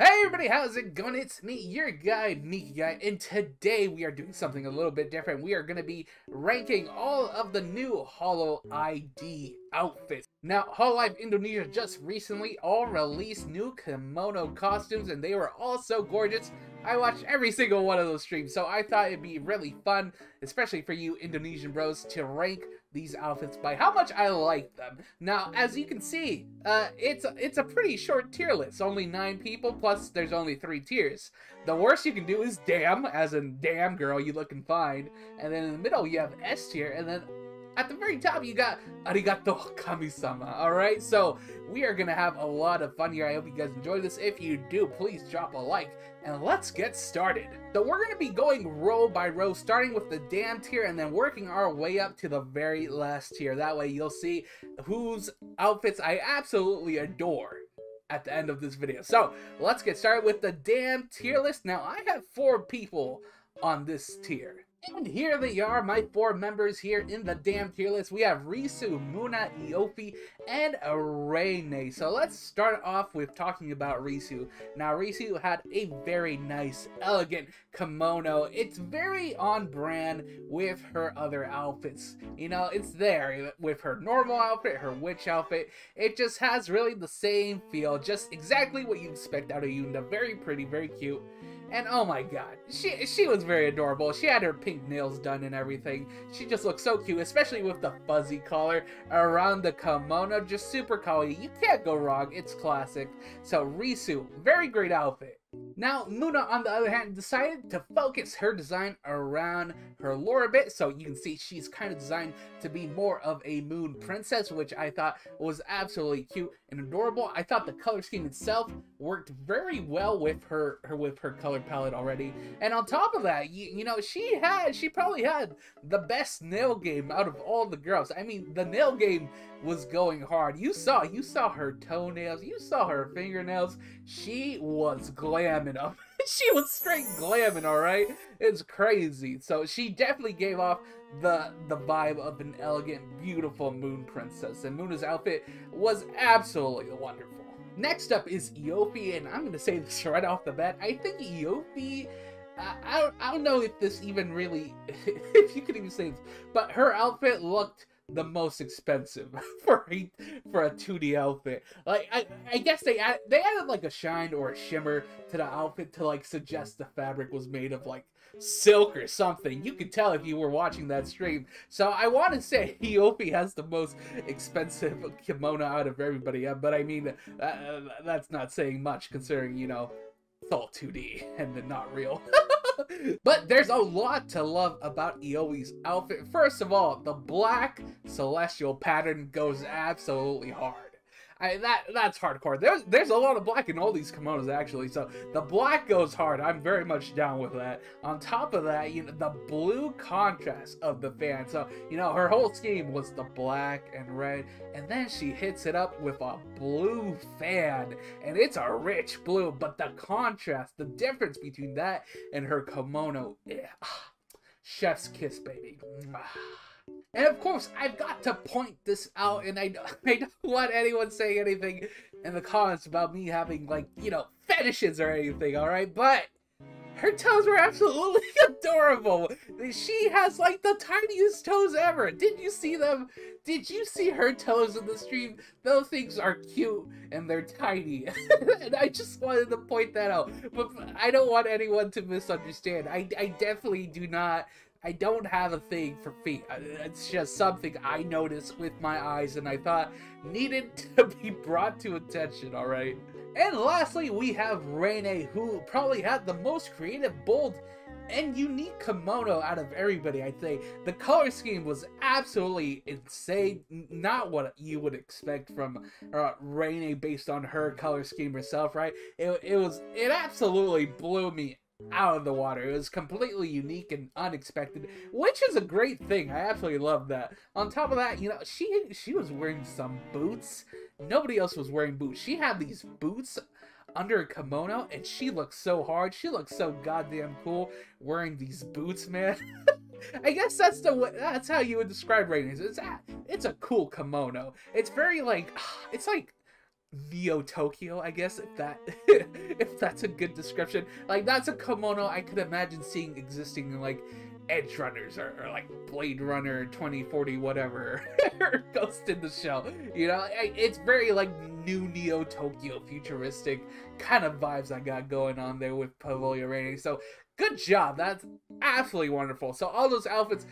Hey everybody, how's it going? It's me, your guy, Mikigai, and today we are doing something a little bit different. We are going to be ranking all of the new Hollow ID outfits. Now, Hololive Indonesia just recently all released new kimono costumes, and they were all so gorgeous. I watched every single one of those streams, so I thought it'd be really fun, especially for you Indonesian bros, to rank these outfits by how much I like them. Now, as you can see, uh, it's it's a pretty short tier list. Only nine people, plus there's only three tiers. The worst you can do is damn, as in damn girl, you looking fine. And then in the middle you have S tier, and then at the very top you got arigato kamisama all right? So we are gonna have a lot of fun here. I hope you guys enjoy this. If you do please drop a like and let's get started. So we're gonna be going row by row starting with the damn tier and then working our way up to the very last tier. That way you'll see whose outfits i absolutely adore at the end of this video. So let's get started with the damn tier list. Now i have four people on this tier and here they are, my four members here in the damn tier list. We have Risu, Moona, Iofi, and Reine. So let's start off with talking about Risu. Now, Risu had a very nice, elegant kimono. It's very on brand with her other outfits. You know, it's there with her normal outfit, her witch outfit. It just has really the same feel, just exactly what you expect out of Yuna. Very pretty, very cute. And oh my god, she she was very adorable. She had her pink nails done and everything. She just looked so cute, especially with the fuzzy collar around the kimono. Just super kawaii. You can't go wrong. It's classic. So Risu, very great outfit. Now, Moona, on the other hand, decided to focus her design around her lore a bit, so you can see she's kind of designed to be more of a moon princess, which I thought was absolutely cute and adorable. I thought the color scheme itself worked very well with her, her with her color palette already. And on top of that, you, you know, she had, she probably had the best nail game out of all the girls. I mean, the nail game was going hard. You saw, you saw her toenails, you saw her fingernails. She was glamming up. she was straight glamming, all right? It's crazy. So she definitely gave off the the vibe of an elegant, beautiful moon princess. And Moona's outfit was absolutely wonderful. Next up is Iofi, and I'm to say this right off the bat. I think Iofi... I, don't, I don't know if this even really, if you could even say this, but her outfit looked the most expensive for a for a 2D outfit. Like I, I guess they add, they added like a shine or a shimmer to the outfit to like suggest the fabric was made of like silk or something. You could tell if you were watching that stream. So I want to say Iofi has the most expensive kimono out of everybody, but I mean uh, that's not saying much considering you know it's all 2D and not real. but there's a lot to love about Iofi's outfit. First of all, the black celestial pattern goes absolutely hard. I, that that's hardcore. There's there's a lot of black in all these kimonos actually, so the black goes hard. I'm very much down with that. On top of that, you know the blue contrast of the fan. So you know her whole scheme was the black and red, and then she hits it up with a blue fan, and it's a rich blue. But the contrast, the difference between that and her kimono, yeah, chef's kiss, baby. And of course, I've got to point this out, and I, I don't want anyone saying anything in the comments about me having, like, you know, fetishes or anything, alright? But her toes were absolutely adorable. She has, like, the tiniest toes ever. Did you see them? Did you see her toes in the stream? Those things are cute, and they're tiny. and I just wanted to point that out. But I don't want anyone to misunderstand. I, I definitely do not I don't have a thing for feet. It's just something I noticed with my eyes and I thought needed to be brought to attention, alright? And lastly, we have Reine, who probably had the most creative, bold, and unique kimono out of everybody, I'd say. The color scheme was absolutely insane. Not what you would expect from uh, Reine based on her color scheme herself, right? It, it was, it absolutely blew me out of the water. It was completely unique and unexpected, which is a great thing. I absolutely love that. On top of that, you know, she she was wearing some boots. Nobody else was wearing boots. She had these boots under a kimono and she looked so hard. She looked so goddamn cool wearing these boots, man. I guess that's the that's how you would describe Reine's. It's a, it's a cool kimono. It's very like it's like Neo Tokyo, I guess, if that if that's a good description. Like that's a kimono I could imagine seeing existing in like Edgerunners or, or like Blade Runner 2040 whatever or Ghost in the Shell. You know, it's very like new Neo Tokyo futuristic kind of vibes I got going on there with Pavolia Reine. So good job. That's absolutely wonderful. So all those outfits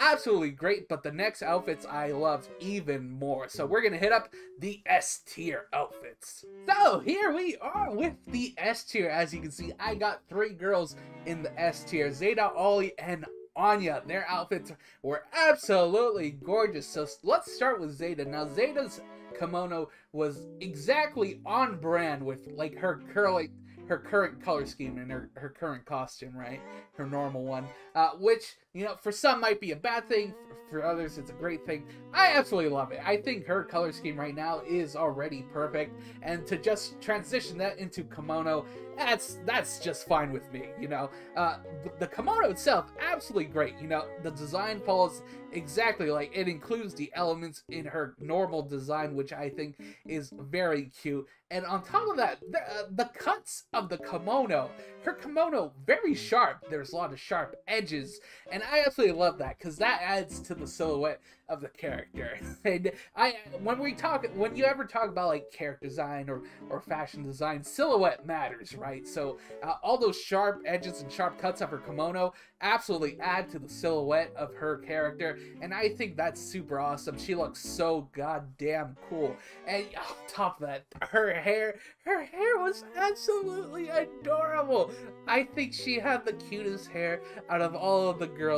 absolutely great, but the next outfits I loved even more. So we're gonna hit up the S tier outfits. So here we are with the S tier. As you can see, I got three girls in the S tier, Zeta, Ollie, and Anya. Their outfits were absolutely gorgeous. So let's start with Zeta. Now Zeta's kimono was exactly on brand with like her curly her current color scheme and her, her current costume, right? Her normal one. Uh, which, you know, for some might be a bad thing, for others it's a great thing. I absolutely love it. I think her color scheme right now is already perfect, and to just transition that into kimono, that's that's just fine with me, you know. Uh, the kimono itself, absolutely great. You know, the design follows exactly like it includes the elements in her normal design, which I think is very cute. And on top of that, the, uh, the cuts of the kimono, her kimono very sharp. There's a lot of sharp edges, and I absolutely love that because that adds to the silhouette of the character. and I, when we talk, when you ever talk about like character design or or fashion design, silhouette matters, right? So uh, all those sharp edges and sharp cuts of her kimono absolutely add to the silhouette of her character, and I think that's super awesome. She looks so goddamn cool, and on top of that, her hair, her hair was absolutely adorable. I think she had the cutest hair out of all of the girls.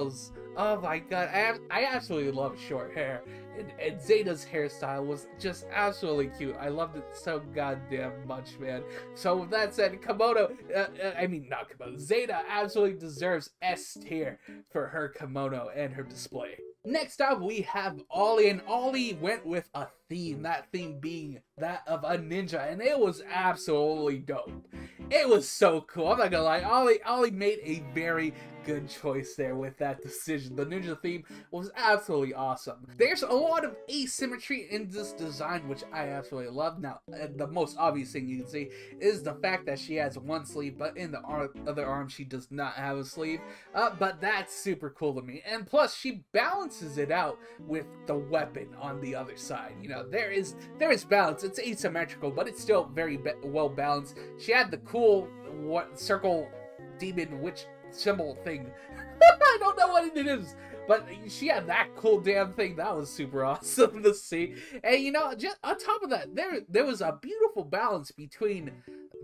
Oh my god, I I absolutely love short hair and, and Zeta's hairstyle was just absolutely cute. I loved it so goddamn much, man. So with that said, Kimono, uh, uh, I mean not Kimono, Zeta absolutely deserves S tier for her kimono and her display. Next up, we have Ollie, and Ollie went with a theme, that theme being that of a ninja, and it was absolutely dope. It was so cool. I'm not gonna lie, Ollie, Ollie made a very good choice there with that decision. The ninja theme was absolutely awesome. There's a lot of asymmetry in this design, which I absolutely love. Now, uh, the most obvious thing you can see is the fact that she has one sleeve, but in the other arm she does not have a sleeve. Uh, but that's super cool to me. And plus, she balances it out with the weapon on the other side. You know, there is there is balance. It's asymmetrical, but it's still very well balanced. She had the cool what circle demon witch symbol thing. I don't know what it is, but she had that cool damn thing. That was super awesome to see. And you know, just on top of that, there there was a beautiful balance between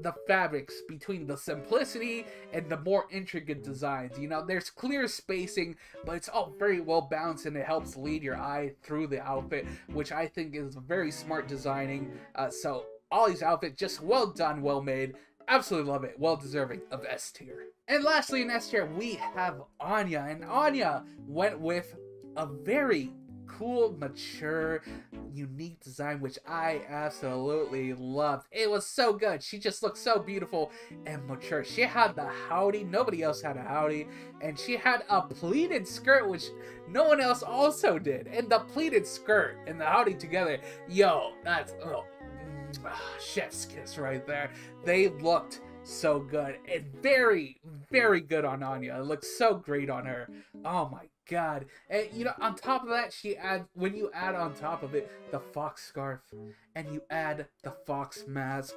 the fabrics, between the simplicity and the more intricate designs. You know, there's clear spacing, but it's all very well balanced and it helps lead your eye through the outfit, which I think is very smart designing. Uh, so Ollie's outfit, just well done, well made. Absolutely love it. Well deserving of S tier. And lastly in S tier, we have Anya. And Anya went with a very cool, mature, unique design, which I absolutely loved. It was so good. She just looked so beautiful and mature. She had the haori. Nobody else had a haori. And she had a pleated skirt, which no one else also did. And the pleated skirt and the haori together, yo, that's, oh, chef's kiss right there. They looked so good and very, very good on Anya. It looks so great on her. Oh my god. And you know, on top of that, she adds when you add on top of it the fox scarf and you add the fox mask,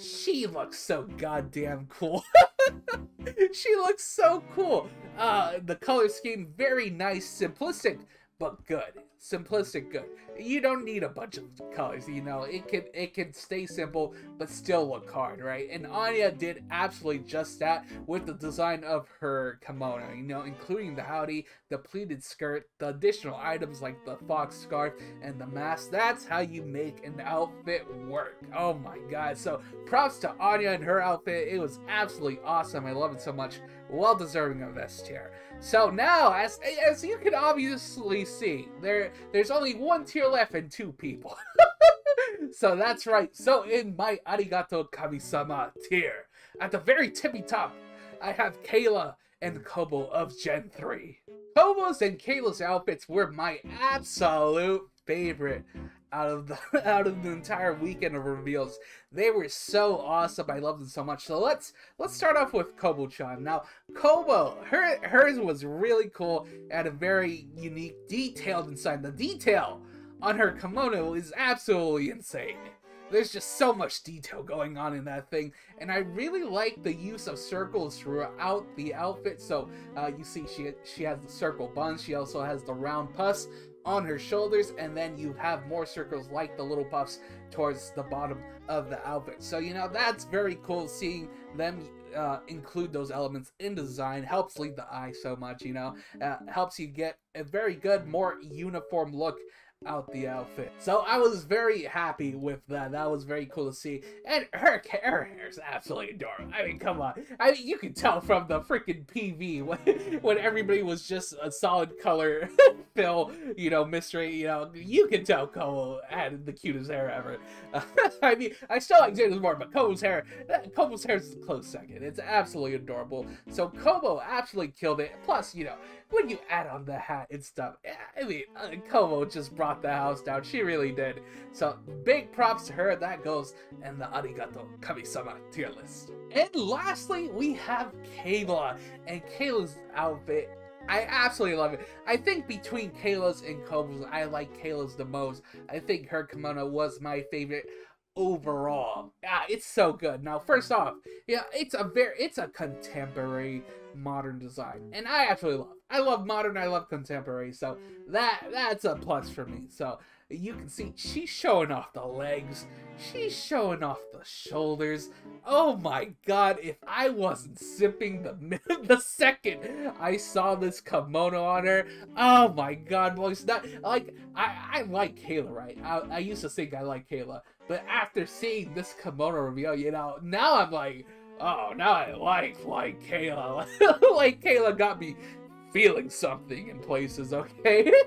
she looks so goddamn cool. she looks so cool. Uh the color scheme very nice, simplistic, but good simplistic good. You don't need a bunch of colors, you know. It can it can stay simple but still look hard, right? And Anya did absolutely just that with the design of her kimono, you know, including the haori, the pleated skirt, the additional items like the fox scarf and the mask. That's how you make an outfit work. Oh my god. So props to Anya and her outfit. It was absolutely awesome. I love it so much. Well deserving of this tier. So now, as as you can obviously see, there there's only one tier left and two people. so that's right. So in my Arigato Kamisama tier, at the very tippy top, I have Kaela and Kobo of Gen 3. Kobo's and Kaela's outfits were my absolute favorite out of the out of the entire weekend of reveals. They were so awesome. I love them so much. So let's let's start off with Kobo-chan. Now, Kobo, her hers was really cool and a very unique, detailed inside. The detail on her kimono is absolutely insane. There's just so much detail going on in that thing, and I really like the use of circles throughout the outfit. So uh, you see, she she has the circle bun. She also has the round puffs on her shoulders, and then you have more circles like the little puffs towards the bottom of the outfit. So you know that's very cool seeing them uh, include those elements in design helps lead the eye so much you know uh, helps you get a very good more uniform look out the outfit. So I was very happy with that. That was very cool to see. And her, her hair is absolutely adorable. I mean, come on. I mean, you can tell from the freaking PV when, when everybody was just a solid color fill, you know, mystery, you know, you can tell Kobo had the cutest hair ever. I mean, I still like Zeta's more, but Kobo's hair, Kobo's hair is a close second. It's absolutely adorable. So Kobo absolutely killed it. Plus, you know, when you add on the hat and stuff, I mean, uh, Kobo just brought the house down. She really did. So big props to her. That goes in the Arigato Kami-sama tier list. And lastly, we have Kaela. And Kaela's outfit I absolutely love it. I think between Kaela's and Kobo's, I like Kaela's the most. I think her kimono was my favorite overall. Yeah, it's so good. Now, first mm-hmm. off, yeah, it's a very it's a contemporary modern design, and I actually love. I love modern. I love contemporary. So that that's a plus for me. So you can see she's showing off the legs. She's showing off the shoulders. Oh my god, if I wasn't sipping the the second I saw this kimono on her, oh my god, boys, not like I, I like Kaela, right? I, I used to think I like Kaela, but after seeing this kimono reveal, you know, now I'm like, oh, now I like like Kaela. like Kaela got me feeling something in places, okay?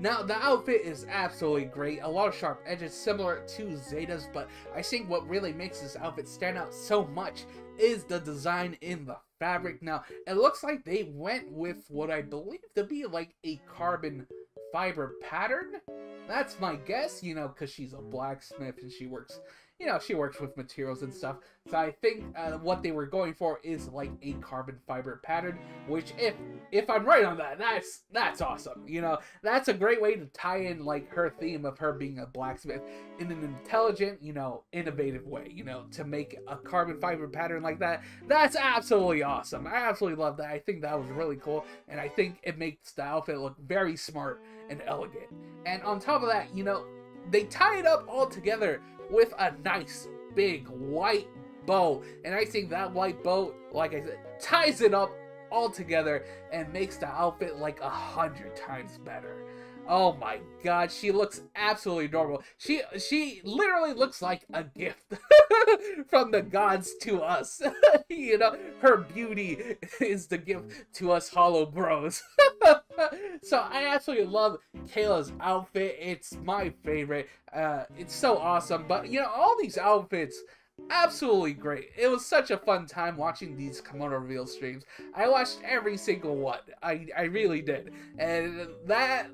Now, the outfit is absolutely great. A lot of sharp edges, similar to Zeta's, but I think what really makes this outfit stand out so much is the design in the fabric. Now, it looks like they went with what I believe to be like a carbon fiber pattern. That's my guess, you know, because she's a blacksmith and she works you know, she works with materials and stuff. So I think uh, what they were going for is like a carbon fiber pattern, which if if I'm right on that, that's that's awesome. You know, that's a great way to tie in like her theme of her being a blacksmith in an intelligent, you know, innovative way. You know, to make a carbon fiber pattern like that, that's absolutely awesome. I absolutely love that. I think that was really cool, and I think it makes the outfit look very smart and elegant. And on top of that, you know, they tie it up all together with a nice big white bow. And I think that white bow, like I said, ties it up all together and makes the outfit like a hundred times better. Oh my god, she looks absolutely adorable. She she literally looks like a gift from the gods to us. you know, her beauty is the gift to us hollow bros. so I absolutely love Kaela's outfit. It's my favorite. Uh, it's so awesome. But you know, all these outfits absolutely great. It was such a fun time watching these kimono reveal streams. I watched every single one. I I really did. And that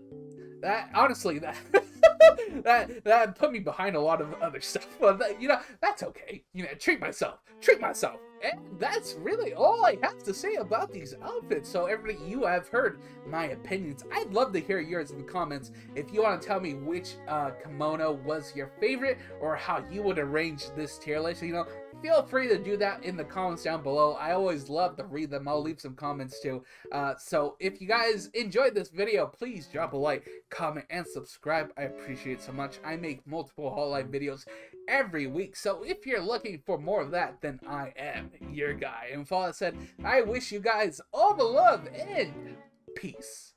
that honestly that that that put me behind a lot of other stuff but that, you know that's okay you know treat myself treat myself and that's really all i have to say about these outfits so everybody you have heard my opinions i'd love to hear yours in the comments if you want to tell me which uh, kimono was your favorite or how you would arrange this tier list you know feel free to do that in the comments down below. I always love to read them. I'll leave some comments too. Uh, so if you guys enjoyed this video, please drop a like, comment, and subscribe. I appreciate so much. I make multiple Hololive videos every week. So if you're looking for more of that, then I am your guy. And that said, I wish you guys all the love and peace.